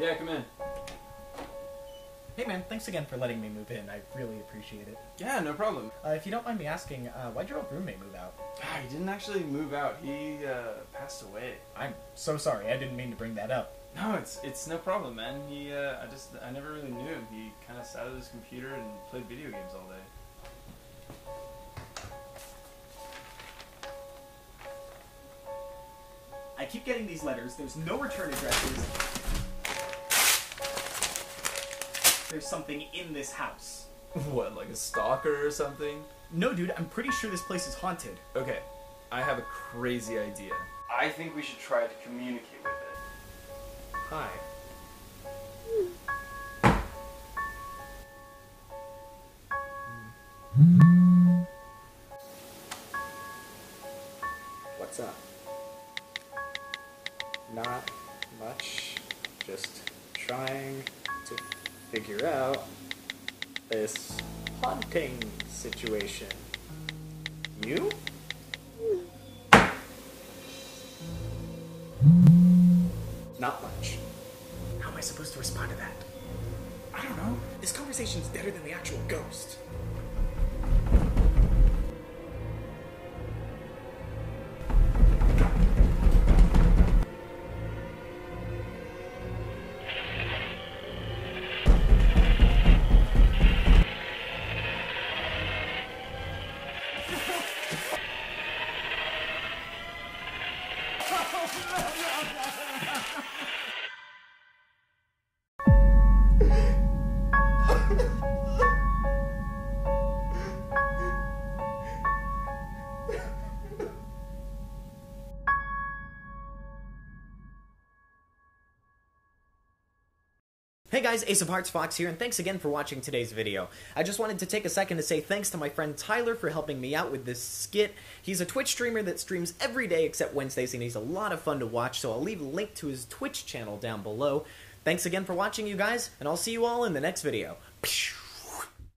Yeah, come in. Hey man, thanks again for letting me move in. I really appreciate it. Yeah, no problem. Uh, if you don't mind me asking, uh, why'd your old roommate move out? Ah, he didn't actually move out. He uh, passed away. I'm so sorry. I didn't mean to bring that up. No, it's it's no problem, man. He, uh, I just, I never really knew him. He kind of sat at his computer and played video games all day. I keep getting these letters. There's no return addresses. There's something in this house. What, like a stalker or something? No, dude, I'm pretty sure this place is haunted. Okay, I have a crazy idea. I think we should try to communicate with it. Hi. What's up? Not much. Just trying to figure out this haunting situation. You? Not much. How am I supposed to respond to that? I don't know. This conversation's deader than the actual ghost. Yeah. Hey guys, Ace of Hearts Fox here, and thanks again for watching today's video. I just wanted to take a second to say thanks to my friend Tyler for helping me out with this skit. He's a Twitch streamer that streams every day except Wednesdays, and he's a lot of fun to watch, so I'll leave a link to his Twitch channel down below. Thanks again for watching, you guys, and I'll see you all in the next video.